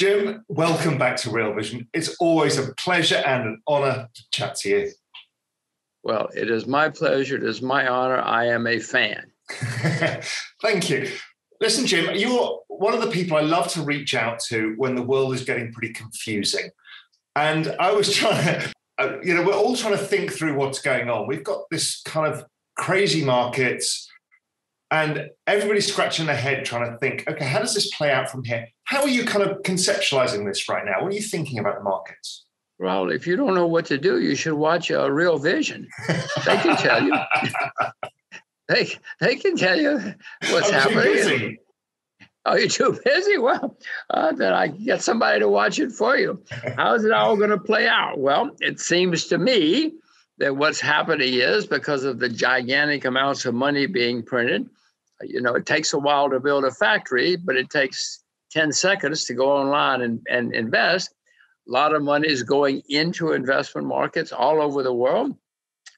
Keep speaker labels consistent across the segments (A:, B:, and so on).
A: Jim, welcome back to Real Vision. It's always a pleasure and an honor to chat to you.
B: Well, it is my pleasure. It is my honor. I am a fan.
A: Thank you. Listen, Jim, you're one of the people I love to reach out to when the world is getting pretty confusing. And I was trying to, uh, you know, we're all trying to think through what's going on. We've got this kind of crazy markets, and everybody's scratching their head trying to think, okay, how does this play out from here? How are you kind of conceptualizing this right now? What are you thinking about the markets?
B: Well, if you don't know what to do, you should watch a Real Vision. They can tell you. they they can tell you what's
A: I'm
B: happening. Oh, you're too busy? Well, uh, then I get somebody to watch it for you. How's it all going to play out? Well, it seems to me that what's happening is because of the gigantic amounts of money being printed, you know, it takes a while to build a factory, but it takes 10 seconds to go online and, and invest. A lot of money is going into investment markets all over the world.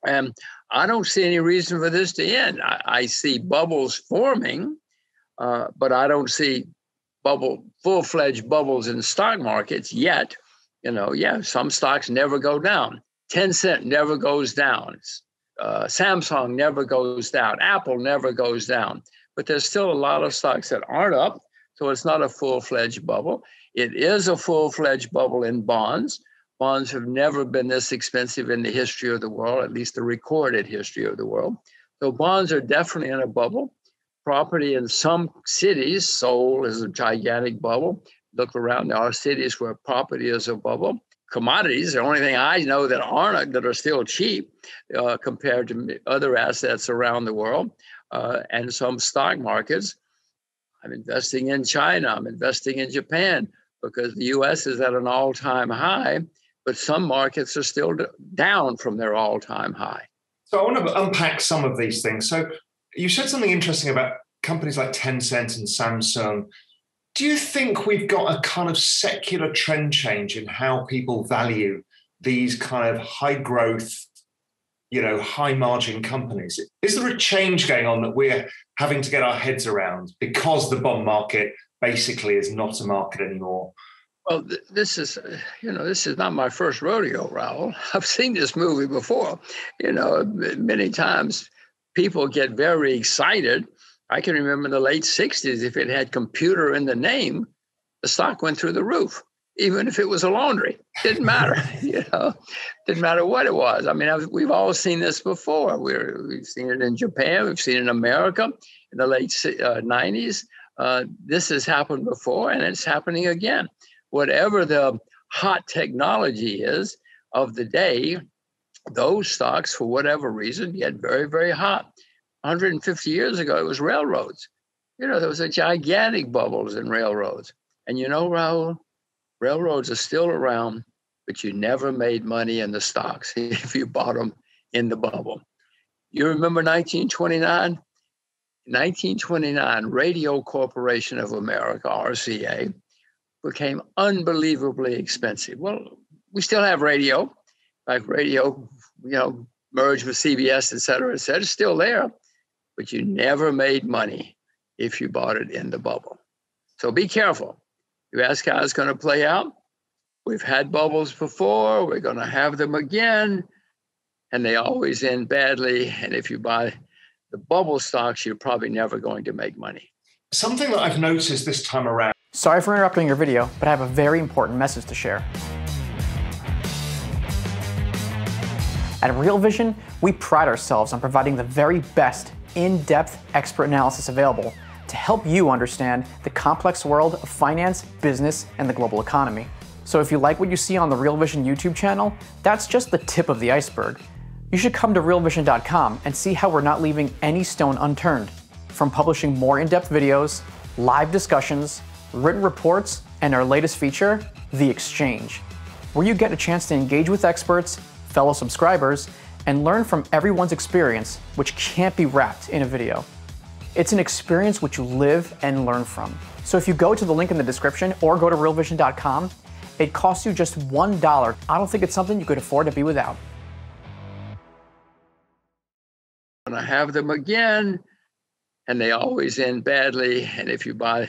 B: And I don't see any reason for this to end. I, I see bubbles forming, uh, but I don't see bubble full-fledged bubbles in stock markets yet. You know, yeah, some stocks never go down. Tencent never goes down. Uh, Samsung never goes down. Apple never goes down. But there's still a lot of stocks that aren't up. So it's not a full-fledged bubble. It is a full-fledged bubble in bonds. Bonds have never been this expensive in the history of the world, at least the recorded history of the world. So bonds are definitely in a bubble. Property in some cities, Seoul is a gigantic bubble. Look around, there are cities where property is a bubble. Commodities, the only thing I know that aren't that are still cheap uh, compared to other assets around the world, uh, and some stock markets. I'm investing in China. I'm investing in Japan because the US is at an all time high, but some markets are still down from their all time high.
A: So I want to unpack some of these things. So you said something interesting about companies like Tencent and Samsung. Do you think we've got a kind of secular trend change in how people value these kind of high growth, you know, high margin companies? Is there a change going on that we're having to get our heads around because the bond market basically is not a market anymore?
B: Well, th- this is, you know, this is not my first rodeo, Raoul. I've seen this movie before. You know, many times people get very excited. I can remember in the late 60s, if it had computer in the name, the stock went through the roof, even if it was a laundry. Didn't matter, you know, didn't matter what it was. I mean, I've, we've all seen this before. We're, we've seen it in Japan, we've seen it in America in the late uh, 90s. Uh, this has happened before and it's happening again. Whatever the hot technology is of the day, those stocks, for whatever reason, get very, very hot. 150 years ago, it was railroads. You know, there was a gigantic bubbles in railroads. And you know, Raoul, railroads are still around, but you never made money in the stocks if you bought them in the bubble. You remember 1929? 1929, Radio Corporation of America, RCA, became unbelievably expensive. Well, we still have radio, like radio, you know, merged with CBS, et cetera, et cetera, it's still there, but you never made money if you bought it in the bubble. So be careful. You ask how it's going to play out. We've had bubbles before, we're going to have them again, and they always end badly. And if you buy the bubble stocks, you're probably never going to make money.
A: Something that I've noticed this time around.
C: Sorry for interrupting your video, but I have a very important message to share. At Real Vision, we pride ourselves on providing the very best in-depth expert analysis available to help you understand the complex world of finance, business, and the global economy. So if you like what you see on the Real Vision YouTube channel, that's just the tip of the iceberg. You should come to realvision.com and see how we're not leaving any stone unturned. From publishing more in-depth videos, live discussions, written reports, and our latest feature, The Exchange, where you get a chance to engage with experts, fellow subscribers, and learn from everyone's experience, which can't be wrapped in a video. It's an experience which you live and learn from. So if you go to the link in the description or go to realvision.com, it costs you just $1. I don't think it's something you could afford to be without.
B: And I have them again, and they always end badly. And if you buy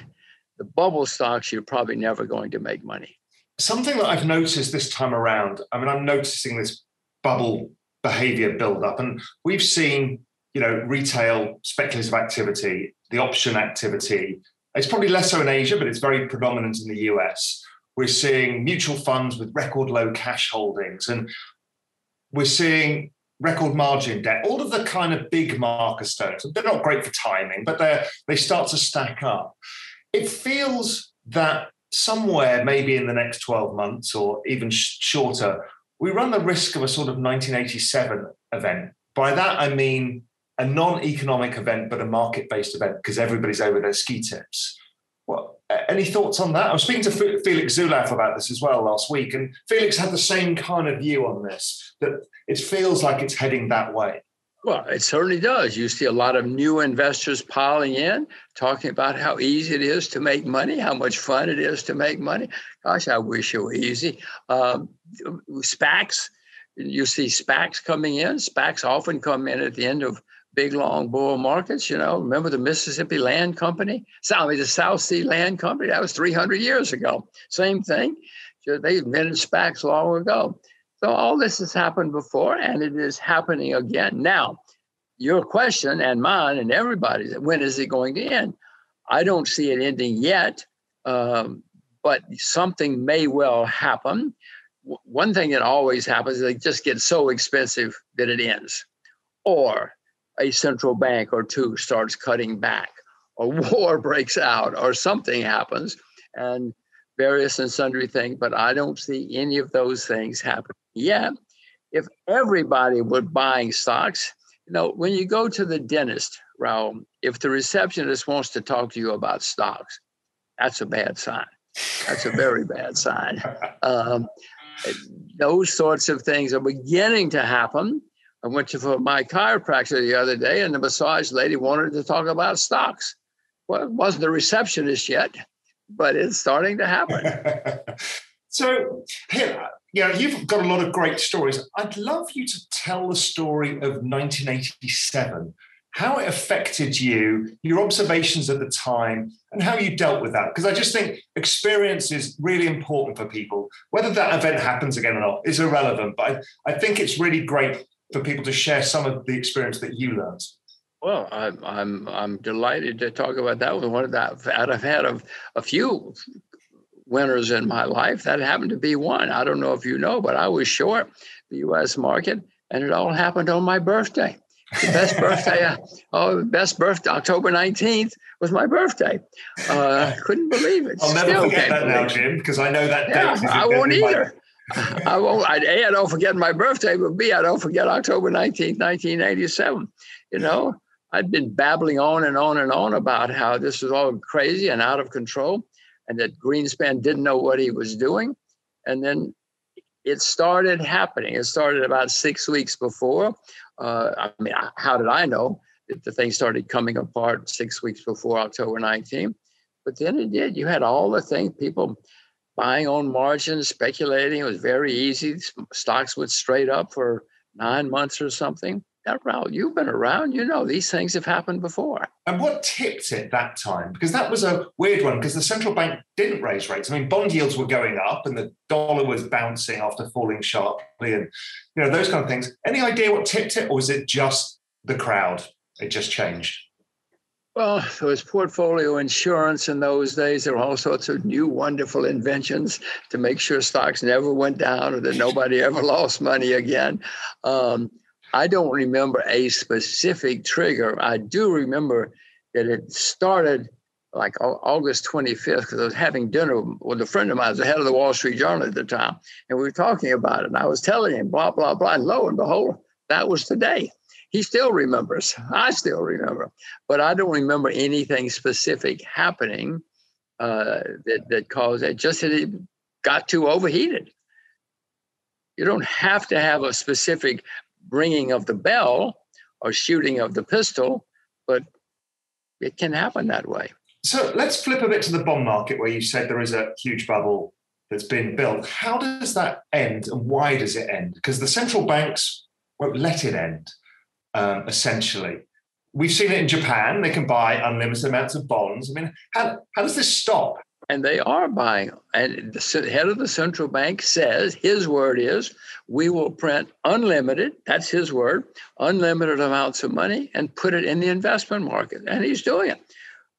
B: the bubble stocks, you're probably never going to make money.
A: Something that I've noticed this time around, I mean, I'm noticing this bubble behavior build up, and we've seen, you know, retail speculative activity, the option activity. It's probably less so in Asia, but it's very predominant in the US. We're seeing mutual funds with record low cash holdings, and we're seeing record margin debt, all of the kind of big marker stones. They're not great for timing, but they they start to stack up. It feels that somewhere, maybe in the next 12 months or even sh- shorter, we run the risk of a sort of 1987 event. By that, I mean a non economic event, but a market based event because everybody's over their ski tips. Well, any thoughts on that? I was speaking to Felix Zulauf about this as well last week, and Felix had the same kind of view on this that it feels like it's heading that way.
B: Well, it certainly does. You see a lot of new investors piling in, talking about how easy it is to make money, how much fun it is to make money. Gosh, I wish it were easy. Um, SPACs, you see SPACs coming in. SPACs often come in at the end of big long bull markets. You know, remember the Mississippi Land Company? I mean, the South Sea Land Company, that was 300 years ago. Same thing. They invented SPACs long ago. So all this has happened before, and it is happening again. Now, your question and mine and everybody's, when is it going to end? I don't see it ending yet, um, but something may well happen. W- one thing that always happens is they just get so expensive that it ends, or a central bank or two starts cutting back, or war breaks out, or something happens, and various and sundry things. But I don't see any of those things happen yeah, if everybody were buying stocks, you know, when you go to the dentist, Raoul, if the receptionist wants to talk to you about stocks, that's a bad sign. That's a very bad sign. Um, those sorts of things are beginning to happen. I went to for my chiropractor the other day, and the massage lady wanted to talk about stocks. Well, it wasn't the receptionist yet, but it's starting to happen.
A: so here, yeah, you've got a lot of great stories. I'd love you to tell the story of 1987, how it affected you, your observations at the time, and how you dealt with that. Because I just think experience is really important for people. Whether that event happens again or not is irrelevant, but I, I think it's really great for people to share some of the experience that you learned.
B: Well, I'm I'm I'm delighted to talk about that one. One of that I've had a, a few winners in my life. That happened to be one. I don't know if you know, but I was short the U.S. market, and it all happened on my birthday. The best birthday, uh, oh, best birthday, October 19th was my birthday. Uh, couldn't believe it.
A: I'll never Still forget that now, Jim, because I know that
B: yeah,
A: date.
B: I won't either. I won't. I, a, I don't forget my birthday, but B, I don't forget October 19th, 1987. You know, I'd been babbling on and on and on about how this was all crazy and out of control and that Greenspan didn't know what he was doing. And then it started happening. It started about six weeks before. Uh, I mean, how did I know that the thing started coming apart six weeks before October 19th? But then it did. You had all the things, people buying on margins, speculating. It was very easy. Stocks went straight up for nine months or something around. You've been around. You know these things have happened before.
A: And what tipped it that time? Because that was a weird one. Because the central bank didn't raise rates. I mean, bond yields were going up, and the dollar was bouncing after falling sharply, and you know those kind of things. Any idea what tipped it, or was it just the crowd? It just changed.
B: Well, there was portfolio insurance in those days. There were all sorts of new, wonderful inventions to make sure stocks never went down or that nobody ever lost money again. Um, I don't remember a specific trigger. I do remember that it started like August 25th because I was having dinner with a friend of mine, the head of the Wall Street Journal at the time, and we were talking about it. And I was telling him, blah, blah, blah. And lo and behold, that was today. He still remembers. I still remember. But I don't remember anything specific happening uh, that, that caused it, just that it got too overheated. You don't have to have a specific ringing of the bell or shooting of the pistol, but it can happen that way.
A: So let's flip a bit to the bond market where you said there is a huge bubble that's been built. How does that end and why does it end? Because the central banks won't let it end, um, essentially. We've seen it in Japan. They can buy unlimited amounts of bonds. I mean, how, how does this stop?
B: And they are buying. And the head of the central bank says his word is we will print unlimited, that's his word, unlimited amounts of money and put it in the investment market. And he's doing it.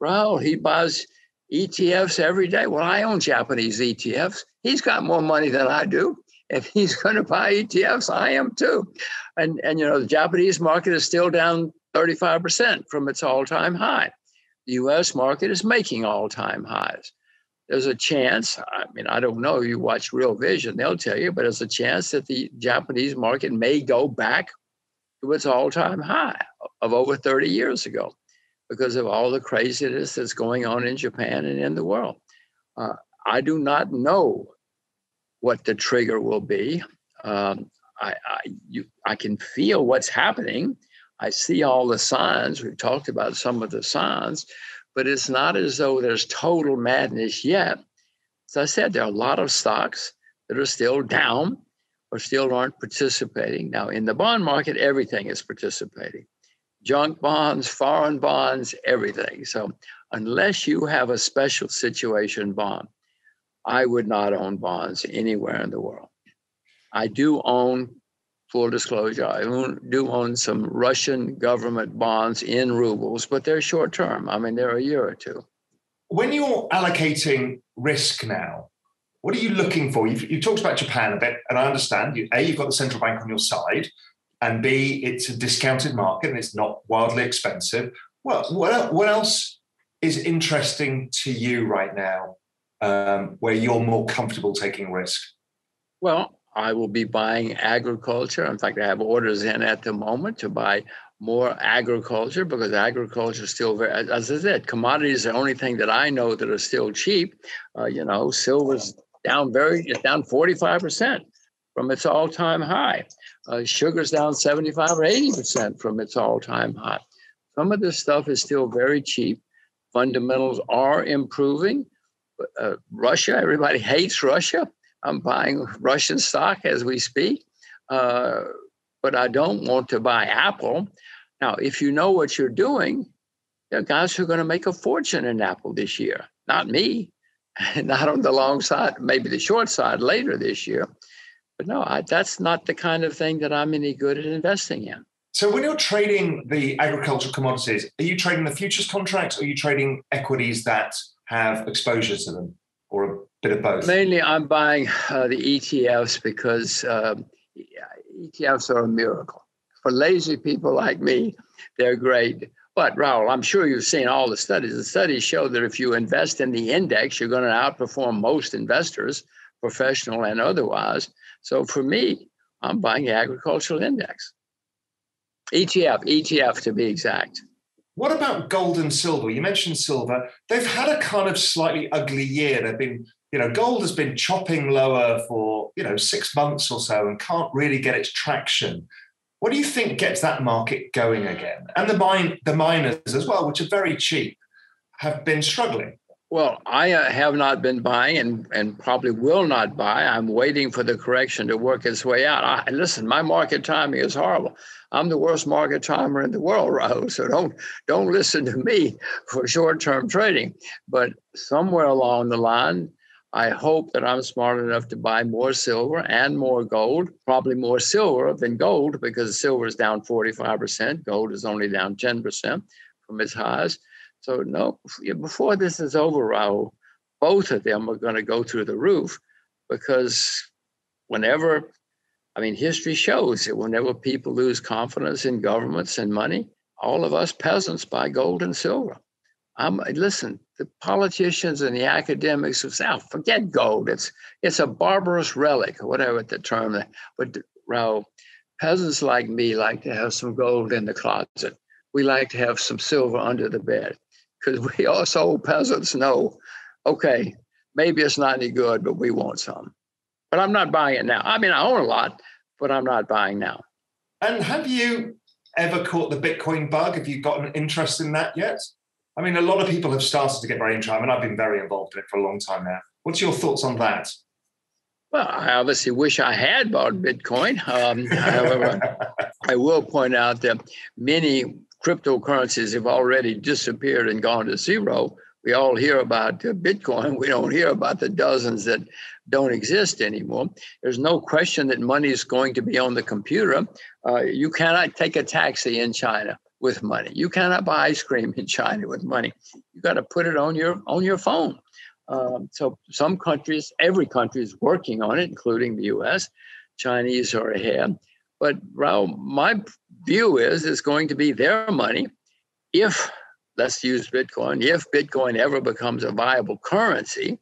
B: Raoul, he buys ETFs every day. Well, I own Japanese ETFs. He's got more money than I do. If he's going to buy ETFs, I am too. And, and you know, the Japanese market is still down 35% from its all time high. The US market is making all time highs. There's a chance, I mean, I don't know, you watch Real Vision, they'll tell you, but there's a chance that the Japanese market may go back to its all time high of over 30 years ago because of all the craziness that's going on in Japan and in the world. Uh, I do not know what the trigger will be. Um, I, I, you, I can feel what's happening. I see all the signs. We've talked about some of the signs, but it's not as though there's total madness yet. As I said, there are a lot of stocks that are still down or still aren't participating. Now, in the bond market, everything is participating junk bonds, foreign bonds, everything. So, unless you have a special situation bond, I would not own bonds anywhere in the world. I do own, full disclosure, I own, do own some Russian government bonds in rubles, but they're short term. I mean, they're a year or two.
A: When you're allocating risk now, what are you looking for? You've, you talked about Japan a bit, and I understand. You, a, you've got the central bank on your side, and B, it's a discounted market and it's not wildly expensive. Well, what, what else is interesting to you right now um, where you're more comfortable taking risk?
B: Well, I will be buying agriculture. In fact, I have orders in at the moment to buy more agriculture because agriculture is still very, as I said, commodities are the only thing that I know that are still cheap. Uh, you know, silver's down very, it's down 45% from its all time high. Uh, sugar's down 75 or 80% from its all time high. Some of this stuff is still very cheap. Fundamentals are improving. Uh, Russia, everybody hates Russia. I'm buying Russian stock as we speak, uh, but I don't want to buy Apple. Now, if you know what you're doing, there are guys who are going to make a fortune in Apple this year. Not me, not on the long side, maybe the short side later this year. But no, I, that's not the kind of thing that I'm any good at investing in.
A: So when you're trading the agricultural commodities, are you trading the futures contracts or are you trading equities that have exposure to them or a bit of both?
B: Mainly I'm buying uh, the ETFs because um, ETFs are a miracle. For lazy people like me, they're great. But Raoul, I'm sure you've seen all the studies. The studies show that if you invest in the index, you're going to outperform most investors, professional and otherwise. So for me, I'm buying the agricultural index. ETF, ETF to be exact.
A: What about gold and silver? You mentioned silver. They've had a kind of slightly ugly year. They've been, you know, gold has been chopping lower for, you know, six months or so and can't really get its traction. What do you think gets that market going again? And the mine, the miners as well, which are very cheap, have been struggling.
B: Well, I uh, have not been buying and, and probably will not buy. I'm waiting for the correction to work its way out. I, listen, my market timing is horrible. I'm the worst market timer in the world, Raoul. So don't don't listen to me for short-term trading. But somewhere along the line, I hope that I'm smart enough to buy more silver and more gold, probably more silver than gold because silver is down 45%, gold is only down 10% from its highs. So no, before this is over, Raoul, both of them are going to go through the roof because whenever, I mean, history shows that whenever people lose confidence in governments and money, all of us peasants buy gold and silver. I'm listen, the politicians and the academics say, oh, forget gold. It's it's a barbarous relic, or whatever the term. But Raoul, peasants like me like to have some gold in the closet. We like to have some silver under the bed because we also peasants know, okay, maybe it's not any good, but we want some. But I'm not buying it now. I mean, I own a lot, but I'm not buying now.
A: And have you ever caught the Bitcoin bug? Have you got an interest in that yet? I mean, a lot of people have started to get very interested. I mean, I've been very involved in it for a long time now. What's your thoughts on that?
B: Well, I obviously wish I had bought Bitcoin. Um, however, I will point out that many cryptocurrencies have already disappeared and gone to zero. We all hear about Bitcoin. We don't hear about the dozens that don't exist anymore. There's no question that money is going to be on the computer. Uh, you cannot take a taxi in China with money. You cannot buy ice cream in China with money. You got to put it on your on your phone. Um, so some countries, every country is working on it, including the U.S. Chinese are ahead. But Raoul, my view is it's going to be their money if let's use Bitcoin. If Bitcoin ever becomes a viable currency,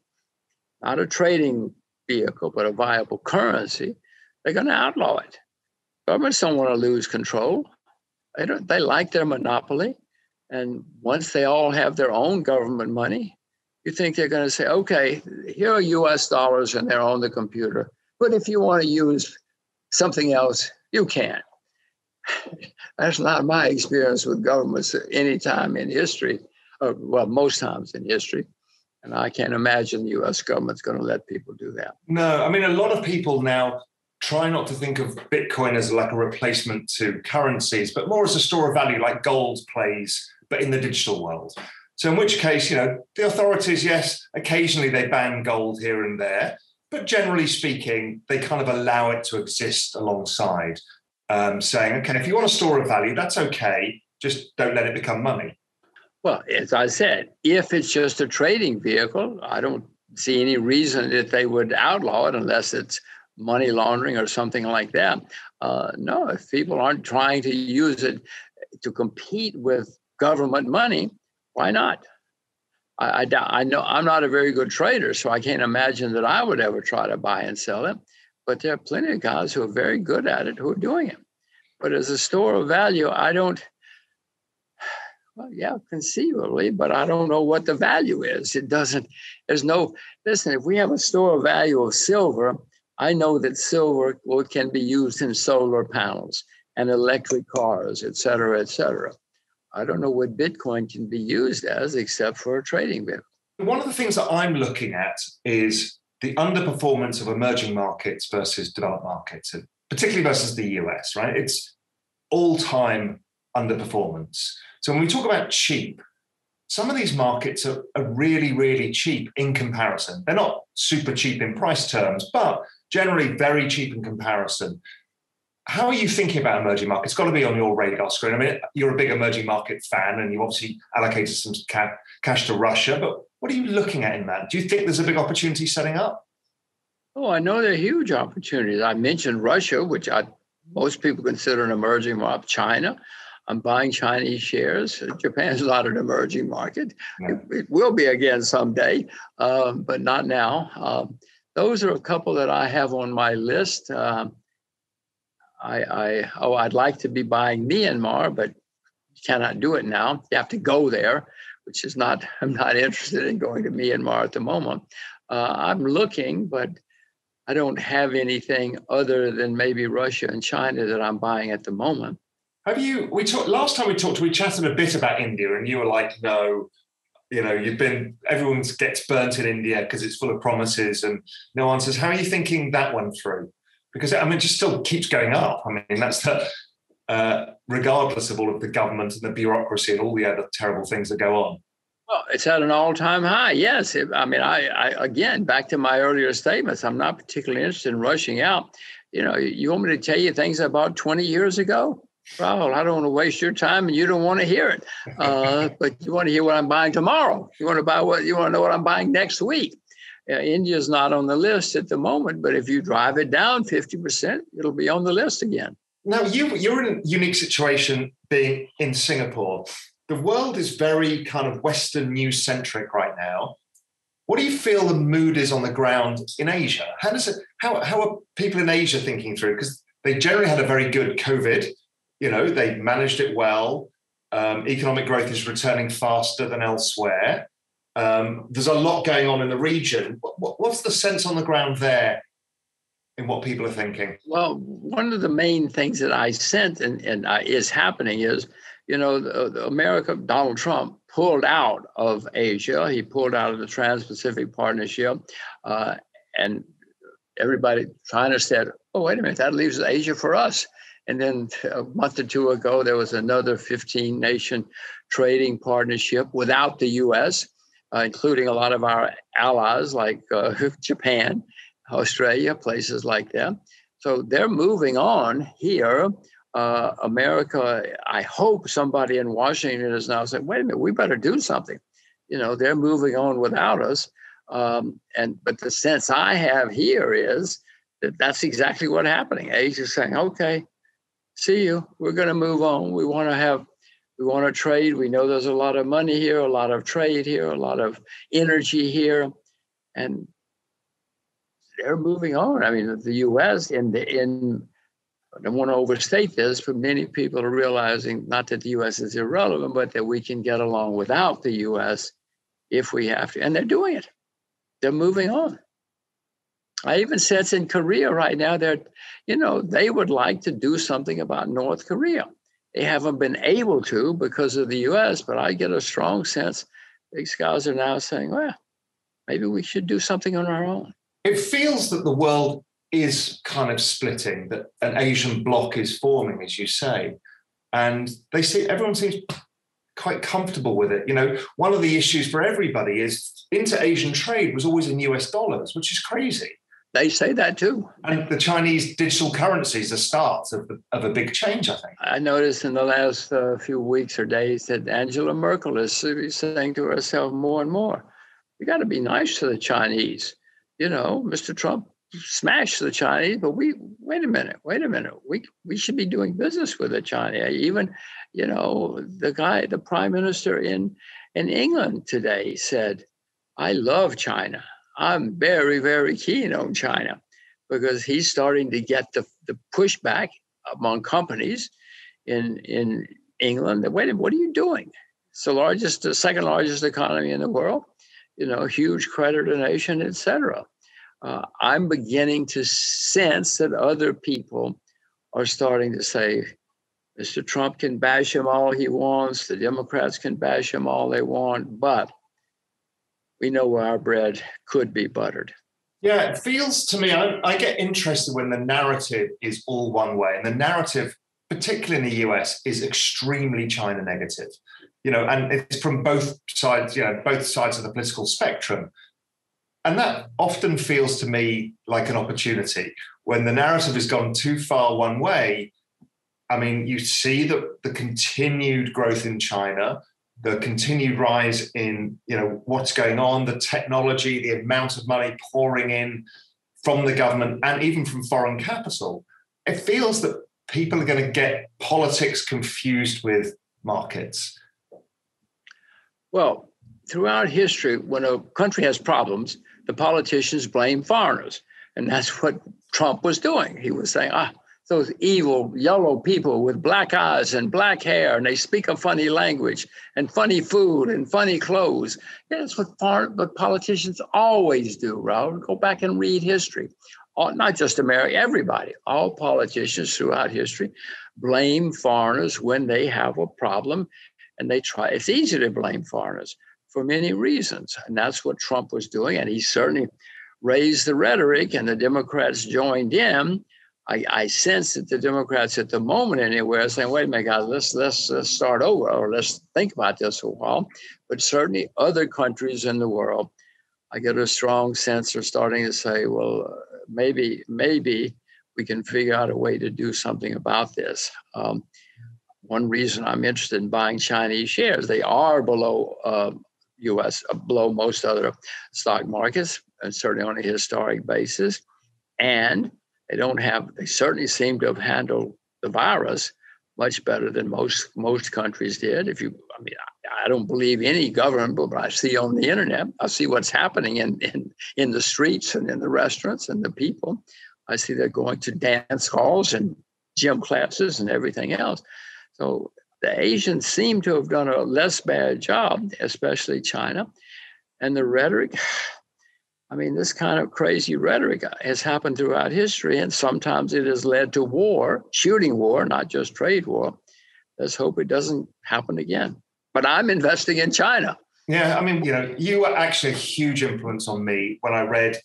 B: not a trading vehicle, but a viable currency, they're going to outlaw it. Governments don't want to lose control. They don't. They like their monopoly, and once they all have their own government money, you think they're going to say, "Okay, here are U.S. dollars, and they're on the computer. But if you want to use something else, you can." That's not my experience with governments at any time in history, or, well, most times in history. And I can't imagine the US government's going to let people do that.
A: No, I mean, a lot of people now try not to think of Bitcoin as like a replacement to currencies, but more as a store of value, like gold plays, but in the digital world. So, in which case, you know, the authorities, yes, occasionally they ban gold here and there, but generally speaking, they kind of allow it to exist alongside, um, saying, okay, if you want a store of value, that's okay, just don't let it become money.
B: Well, as I said, if it's just a trading vehicle, I don't see any reason that they would outlaw it unless it's money laundering or something like that. Uh, no, if people aren't trying to use it to compete with government money, why not? I, I, I know I'm not a very good trader, so I can't imagine that I would ever try to buy and sell it. But there are plenty of guys who are very good at it who are doing it. But as a store of value, I don't well, yeah, conceivably, but I don't know what the value is. It doesn't, there's no, listen, if we have a store of value of silver, I know that silver well can be used in solar panels and electric cars, et cetera, et cetera. I don't know what Bitcoin can be used as except for a trading vehicle.
A: One of the things that I'm looking at is the underperformance of emerging markets versus developed markets, uh, particularly versus the US, right? It's all time underperformance. So when we talk about cheap, some of these markets are, are really, really cheap in comparison. They're not super cheap in price terms, but generally very cheap in comparison. How are you thinking about emerging markets? It's got to be on your radar screen. I mean, you're a big emerging market fan and you obviously allocated some cash to Russia, but what are you looking at in that? Do you think there's a big opportunity setting up?
B: Oh, I know there are huge opportunities. I mentioned Russia, which I, most people consider an emerging market, China. I'm buying Chinese shares. Japan's not an emerging market. It, it, will be again someday, um, but not now. Um, those are a couple that I have on my list. Um, I, I, oh, I'd like to be buying Myanmar, but cannot do it now. You have to go there, which is not. I'm not interested in going to Myanmar at the moment. Uh, I'm looking, but I don't have anything other than maybe Russia and China that I'm buying at the moment.
A: Have you? We talked last time we talked. We chatted a bit about India, and you were like, "No, you know, you've been everyone gets burnt in India because it's full of promises and no answers." How are you thinking that one through? Because I mean, it just still keeps going up. I mean, that's the uh, regardless of all of the government and the bureaucracy and all the other terrible things that go on.
B: Well, it's at an all-time high. Yes, I mean, I, I again back to my earlier statements. I'm not particularly interested in rushing out. You know, you want me to tell you things about 20 years ago? Well, I don't want to waste your time, and you don't want to hear it. Uh, but you want to hear what I'm buying tomorrow. You want to buy what you want to know what I'm buying next week. Uh, India's not on the list at the moment, but if you drive it down 50%, it'll be on the list again.
A: Now, you, you're in a unique situation being in Singapore. The world is very kind of Western news centric right now. What do you feel the mood is on the ground in Asia? How does it? How, how are people in Asia thinking through? Because they generally had a very good COVID you know, they managed it well. Um, economic growth is returning faster than elsewhere. Um, there's a lot going on in the region. What, what's the sense on the ground there in what people are thinking?
B: Well, one of the main things that I sent and, and uh, is happening is, you know, the, the America, Donald Trump pulled out of Asia. He pulled out of the Trans-Pacific Partnership, uh, and everybody China said, "Oh, wait a minute, that leaves Asia for us." And then a month or two ago, there was another 15 nation trading partnership without the US, uh, including a lot of our allies like uh, Japan, Australia, places like that. So they're moving on here. Uh, America, I hope somebody in Washington is now saying, wait a minute, we better do something. You know, they're moving on without us. Um, and but the sense I have here is that that's exactly what's happening. Asia's saying, okay, see you. We're going to move on. We want to have, we want to trade. We know there's a lot of money here, a lot of trade here, a lot of energy here, and they're moving on. I mean, the U.S. in the in. I don't want to overstate this, but many people are realizing not that the U.S. is irrelevant, but that we can get along without the U.S. if we have to, and they're doing it. They're moving on. I even sense in Korea right now that, you know, they would like to do something about North Korea. They haven't been able to because of the US, but I get a strong sense these guys are now saying, well, maybe we should do something on our own.
A: It feels that the world is kind of splitting, that an Asian bloc is forming, as you say. And they see everyone seems quite comfortable with it. You know, one of the issues for everybody is inter Asian trade was always in US dollars, which is crazy.
B: They say that too.
A: And the Chinese digital currency is the start of, the, of a big change, I think.
B: I noticed in the last uh, few weeks or days that Angela Merkel is saying to herself more and more, we got to be nice to the Chinese. You know, Mr. Trump smashed the Chinese, but we wait a minute, wait a minute. We we should be doing business with the Chinese. Even, you know, the guy, the prime minister in in England today said, I love China. I'm very, very keen on China because he's starting to get the, the pushback among companies in in England. That, Wait a minute, what are you doing? It's the largest, the second largest economy in the world. You know, huge creditor nation, etc. Uh, I'm beginning to sense that other people are starting to say, Mr. Trump can bash him all he wants. The Democrats can bash him all they want, but we know where our bread could be buttered.
A: Yeah, it feels to me, I, I, get interested when the narrative is all one way. And the narrative, particularly in the US, is extremely China negative. You know, and it's from both sides, you know, both sides of the political spectrum. And that often feels to me like an opportunity. When the narrative has gone too far one way, I mean, you see the, the continued growth in China, the continued rise in you know what's going on, the technology, the amount of money pouring in from the government and even from foreign capital, it feels that people are going to get politics confused with markets.
B: Well, throughout history, when a country has problems, the politicians blame foreigners. And that's what Trump was doing. He was saying, ah, those evil yellow people with black eyes and black hair, and they speak a funny language and funny food and funny clothes. Yeah, that's what, foreign, what politicians always do, Raoul. Go back and read history. All, not just America, everybody, all politicians throughout history blame foreigners when they have a problem and they try. It's easy to blame foreigners for many reasons. And that's what Trump was doing. And he certainly raised the rhetoric, and the Democrats joined in I, I sense that the Democrats at the moment anyway are saying, wait a minute, guys, let's, let's, let's start over or let's think about this for a while. But certainly other countries in the world, I get a strong sense are starting to say, well, maybe, maybe we can figure out a way to do something about this. Um, one reason I'm interested in buying Chinese shares, they are below uh, U.S., uh, below most other stock markets, and certainly on a historic basis. And they don't have, they certainly seem to have handled the virus much better than most most countries did. If you, I mean, I, I don't believe any government, but I see on the internet, I see what's happening in, in in the streets and in the restaurants and the people. I see they're going to dance halls and gym classes and everything else. So the Asians seem to have done a less bad job, especially China. And the rhetoric, I mean, this kind of crazy rhetoric has happened throughout history, and sometimes it has led to war, shooting war, not just trade war. Let's hope it doesn't happen again. But I'm investing in China.
A: Yeah, I mean, you know, you were actually a huge influence on me when I read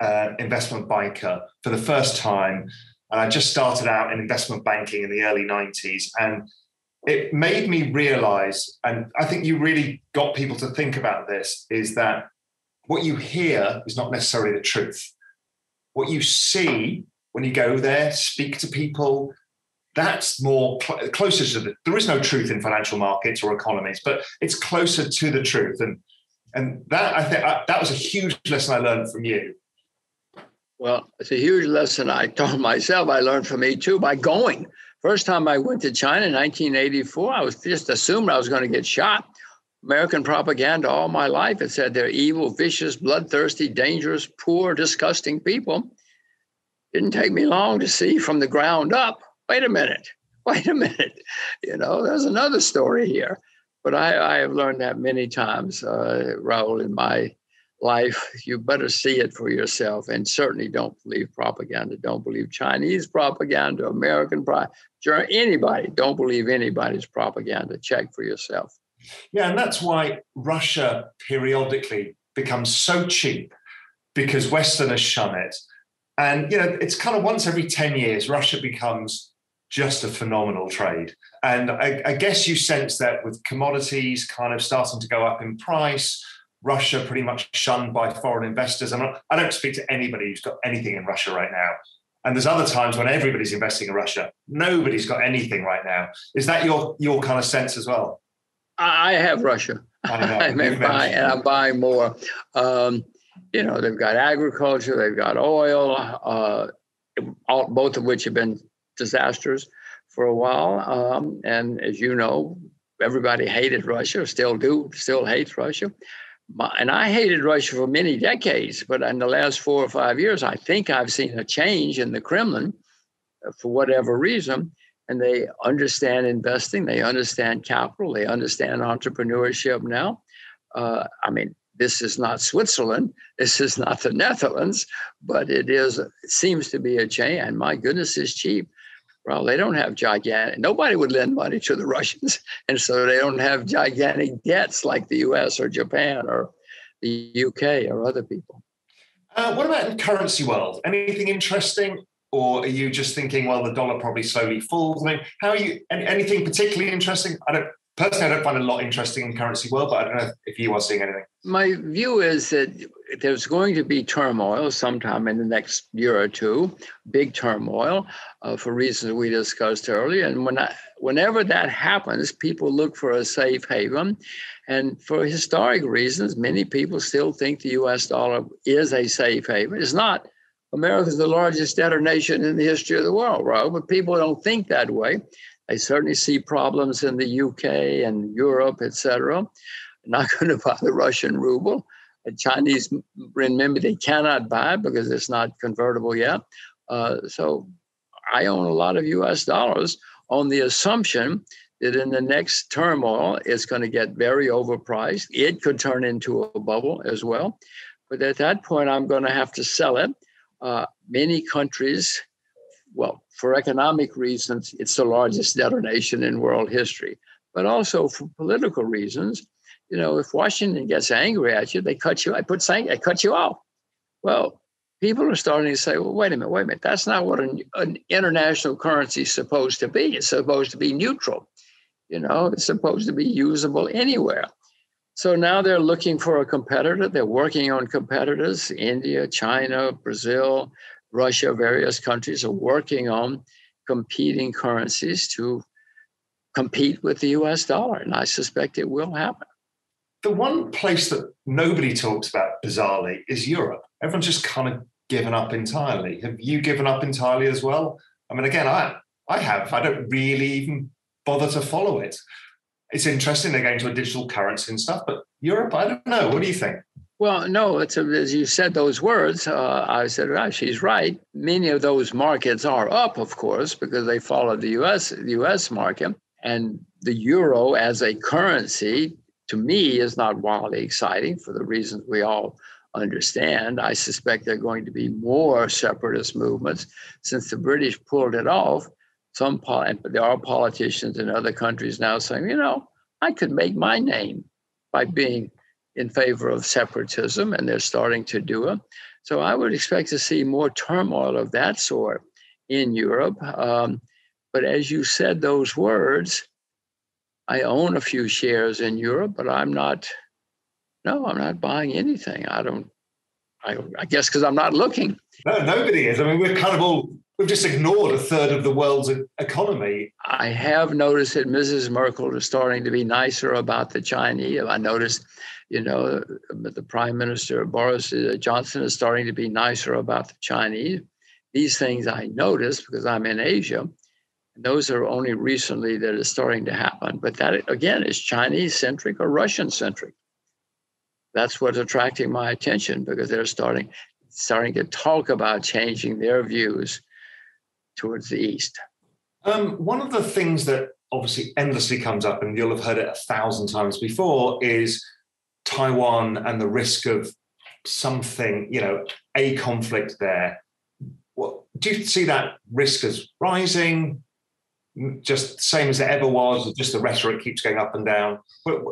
A: uh, Investment Biker for the first time. And I just started out in investment banking in the early 90s. And it made me realize, and I think you really got people to think about this, is that what you hear is not necessarily the truth. What you see when you go there, speak to people, that's more cl- closer to the. There is no truth in financial markets or economies, but it's closer to the truth, and and that I think that was a huge lesson I learned from you.
B: Well, it's a huge lesson I taught myself. I learned from me too by going. First time I went to China in 1984, I was just assumed I was going to get shot. American propaganda all my life. It said they're evil, vicious, bloodthirsty, dangerous, poor, disgusting people. Didn't take me long to see from the ground up. Wait a minute. Wait a minute. You know, there's another story here. But I, I have learned that many times, uh, Raoul, in my life. You better see it for yourself, and certainly don't believe propaganda. Don't believe Chinese propaganda, American propaganda, anybody. Don't believe anybody's propaganda. Check for yourself.
A: Yeah, and that's why Russia periodically becomes so cheap because Westerners shun it. And you know, it's kind of once every 10 years, Russia becomes just a phenomenal trade. And I, I, guess you sense that with commodities kind of starting to go up in price, Russia pretty much shunned by foreign investors. I'm not, I don't speak to anybody who's got anything in Russia right now. And there's other times when everybody's investing in Russia. Nobody's got anything right now. Is that your your kind of sense as well?
B: I have Russia. I am buying, and I'm buying more. Um, you know, they've got agriculture, they've got oil, uh, all, both of which have been disasters for a while. Um, and as you know, everybody hated Russia, still do, still hates Russia. And I hated Russia for many decades, but in the last four or five years, I think I've seen a change in the Kremlin uh, for whatever reason. And they understand investing, they understand capital, they understand entrepreneurship now. Uh, I mean, this is not Switzerland, this is not the Netherlands, but it is. Seems to be a change, and my goodness, is cheap. Well, they don't have gigantic. Nobody would lend money to the Russians, and so they don't have gigantic debts like the U.S. or Japan or the U.K. or other people.
A: Uh, what about in currency world? Anything interesting, or are you just thinking, well, the dollar probably slowly falls? I mean, how are you? Anything particularly interesting? I don't personally, I don't find a lot interesting in currency world, but I don't know if you are seeing anything.
B: My view is that there's going to be turmoil sometime in the next year or two, big turmoil uh, for reasons we discussed earlier. And when I, whenever that happens, people look for a safe haven. And for historic reasons, many people still think the US dollar is a safe haven. It's not. America's the largest debtor nation in the history of the world, right? But people don't think that way. I certainly see problems in the UK and Europe, etc. Not going to buy the Russian ruble. The Chinese renminbi they cannot buy because it's not convertible yet. Uh, so I own a lot of US dollars on the assumption that in the next turmoil, it's going to get very overpriced. It could turn into a bubble as well. But at that point, I'm going to have to sell it. Uh, many countries well, for economic reasons, it's the largest debtor nation in world history, but also for political reasons. You know, if Washington gets angry at you, they cut you. I put saying I cut you off. Well, people are starting to say, well, wait a minute, wait a minute. That's not what an, an international currency is supposed to be. It's supposed to be neutral. You know, it's supposed to be usable anywhere. So now they're looking for a competitor. They're working on competitors India, China, Brazil, Russia, various countries are working on competing currencies to compete with the US dollar. And I suspect it will happen.
A: The one place that nobody talks about, bizarrely, is Europe. Everyone's just kind of given up entirely. Have you given up entirely as well? I mean, again, I, I have. I don't really even bother to follow it. It's interesting they're going to a digital currency and stuff, but Europe, I don't know. What do you think?
B: Well, no, it's a, as you said those words. Uh, I said, oh, she's right. Many of those markets are up, of course, because they follow the U.S. The U.S. market, and the euro as a currency to me is not wildly exciting for the reasons we all understand. I suspect there are going to be more separatist movements since the British pulled it off. Some there are politicians in other countries now saying, you know, I could make my name by being in favor of separatism, and they're starting to do it. So I would expect to see more turmoil of that sort in Europe. Um, but as you said those words, I own a few shares in Europe, but I'm not. No, I'm not buying anything. I don't. I, I guess because I'm not looking.
A: No, nobody is. I mean, we're kind of all we've just ignored a third of the world's economy.
B: I have noticed that Mrs. Merkel is starting to be nicer about the Chinese. I noticed, you know, the Prime Minister Boris Johnson is starting to be nicer about the Chinese. These things I notice because I'm in Asia. Those are only recently that is starting to happen. But that again is Chinese centric or Russian centric. That's what's attracting my attention because they're starting starting to talk about changing their views towards the east.
A: Um, one of the things that obviously endlessly comes up, and you'll have heard it a thousand times before, is Taiwan and the risk of something, you know, a conflict there. What, do you see that risk as rising? Just same as it ever was, just the rhetoric keeps going up and down.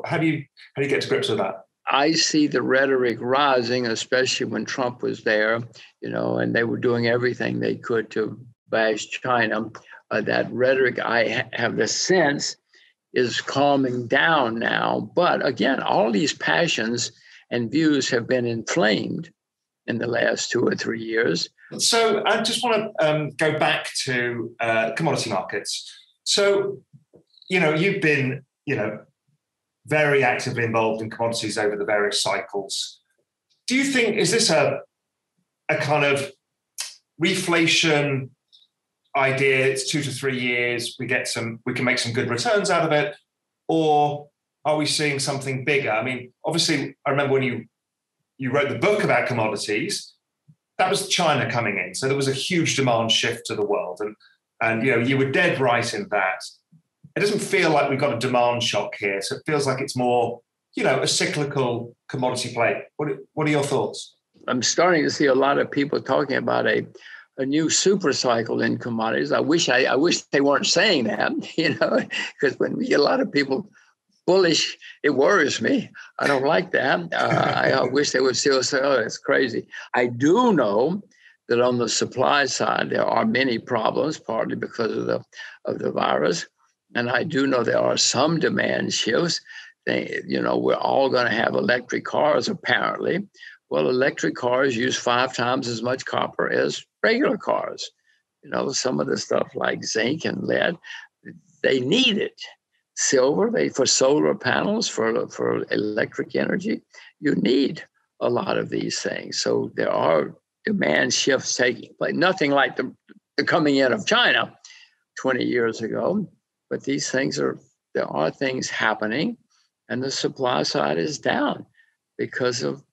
A: How do you how do you get to grips with that?
B: I see the rhetoric rising, especially when Trump was there, you know, and they were doing everything they could to bash China. Uh, that rhetoric, I ha- have the sense, is calming down now. But again, all these passions and views have been inflamed in the last two or three years.
A: So I just want to um, go back to uh, commodity markets. So, you know, you've been, you know, very actively involved in commodities over the various cycles. Do you think is this a a kind of reflation idea? It's two to three years. We get some. We can make some good returns out of it, or are we seeing something bigger? I mean, obviously, I remember when you you wrote the book about commodities. That was China coming in, so there was a huge demand shift to the world, and and you know you were dead right in that it doesn't feel like we've got a demand shock here. So it feels like it's more, you know, a cyclical commodity play. What, what are your thoughts?
B: I'm starting to see a lot of people talking about a, a new super cycle in commodities. I wish I, I wish they weren't saying that, you know, because when we get a lot of people bullish, it worries me. I don't like that. Uh, I wish they would still say, "Oh, it's crazy." I do know that on the supply side there are many problems, partly because of the of the virus, and I do know there are some demand shifts. They, you know, we're all going to have electric cars apparently. Well, electric cars use five times as much copper as regular cars. You know, some of the stuff like zinc and lead, they need it. Silver, they for solar panels, for for electric energy, you need a lot of these things. So there are demand shifts taking place. Nothing like the, the coming in of China 20 years ago, but these things are, there are things happening, and the supply side is down because of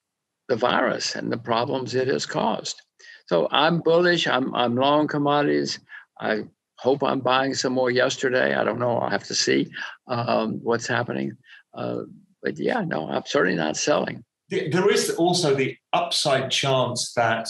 B: the virus and the problems it has caused. So I'm bullish. I'm, I'm long commodities. I hope I'm buying some more yesterday. I don't know. I'll have to see um, what's happening. Uh, but yeah, no, I'm certainly not selling.
A: There is also the upside chance that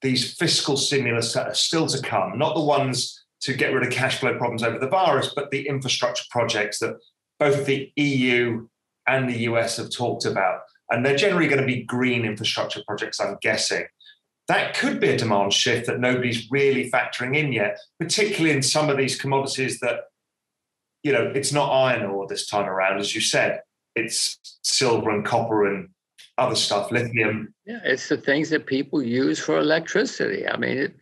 A: these fiscal stimulus that are still to come, not the ones to get rid of cash flow problems over the virus, but the infrastructure projects that both the EU and the US have talked about. And they're generally going to be green infrastructure projects, I'm guessing. That could be a demand shift that nobody's really factoring in yet, particularly in some of these commodities that, you know, it's not iron ore this time around, as you said. It's silver and copper and other stuff, lithium.
B: Yeah, it's the things that people use for electricity. I mean, it,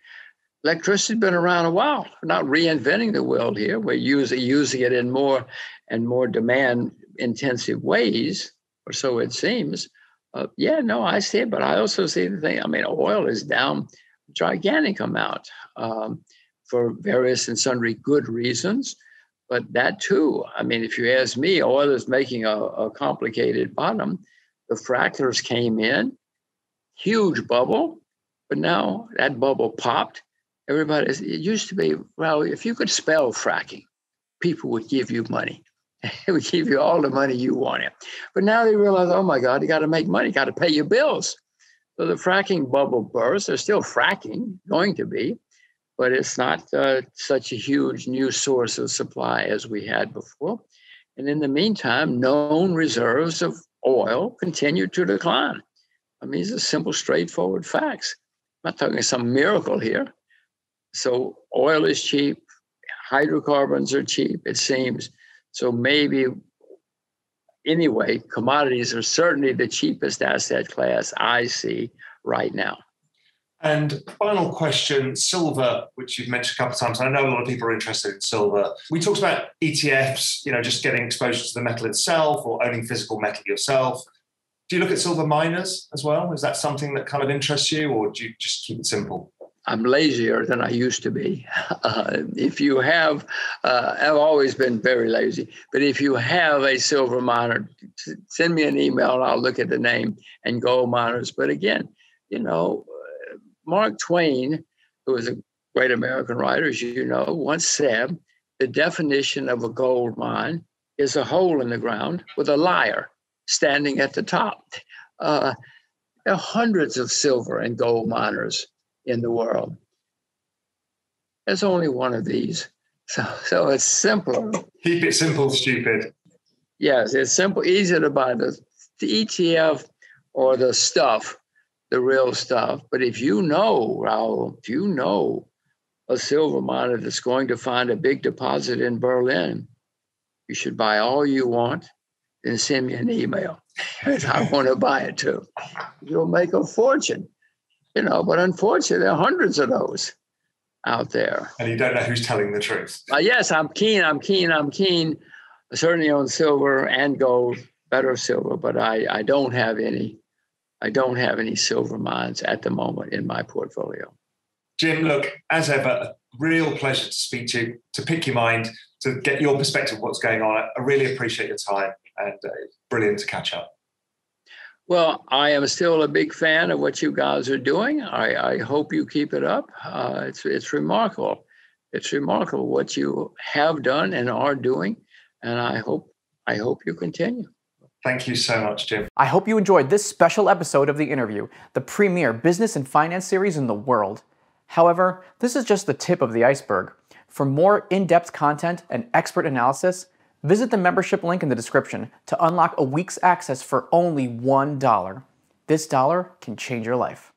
B: electricity's been around a while. We're not reinventing the wheel here. We're using it in more and more demand intensive ways, or so it seems. Uh, yeah, no, I see it, but I also see the thing. I mean, oil is down gigantic amount um, for various and sundry good reasons. But that too, I mean, if you ask me, oil is making a, a complicated bottom. The frackers came in, huge bubble, but now that bubble popped everybody, it used to be, well, if you could spell fracking, people would give you money. would give you all the money you wanted. But now they realize, oh my God, you got to make money, got to pay your bills. So the fracking bubble burst. There's still fracking, going to be, but it's not uh, such a huge new source of supply as we had before. And in the meantime, known reserves of oil continue to decline. I mean, these are simple, straightforward facts. I'm not talking some miracle here So oil is cheap, hydrocarbons are cheap, it seems. So maybe anyway, commodities are certainly the cheapest asset class I see right now.
A: And final question silver, which you've mentioned a couple of times. I know a lot of people are interested in silver. We talked about ETFs, you know, just getting exposure to the metal itself or owning physical metal yourself. Do you look at silver miners as well? Is that something that kind of interests you, or do you just keep it simple?
B: I'm lazier than I used to be. Uh, if you have, uh, I've always been very lazy, but if you have a silver miner, send me an email and I'll look at the name and gold miners. But again, you know, Mark Twain, who was a great American writer, as you know, once said the definition of a gold mine is a hole in the ground with a liar standing at the top. Uh, there are hundreds of silver and gold miners in the world. There's only one of these. So, so it's simpler.
A: Keep it simple, stupid.
B: Yes, it's simple, easy to buy the, the ETF or the stuff the real stuff. But if you know, Raoul, if you know a silver miner that's going to find a big deposit in Berlin, you should buy all you want and send me an email. I want to buy it too. You'll make a fortune, you know. But unfortunately, there are hundreds of those out there.
A: And you don't know who's telling the truth.
B: Uh, yes, I'm keen. I'm keen. I'm keen. Certainly on silver and gold, better silver, but I, I don't have any I don't have any silver mines at the moment in my portfolio.
A: Jim, look, as ever, a real pleasure to speak to you, to pick your mind, to get your perspective of what's going on. I really appreciate your time and uh, brilliant to catch up.
B: Well, I am still a big fan of what you guys are doing. I, I hope you keep it up. Uh, it's it's remarkable. It's remarkable what you have done and are doing, and I hope I hope you continue.
A: Thank you so much, Jim.
C: I hope you enjoyed this special episode of The Interview, the premier business and finance series in the world. However, this is just the tip of the iceberg. For more in depth content and expert analysis, visit the membership link in the description to unlock a week's access for only $1. This dollar can change your life.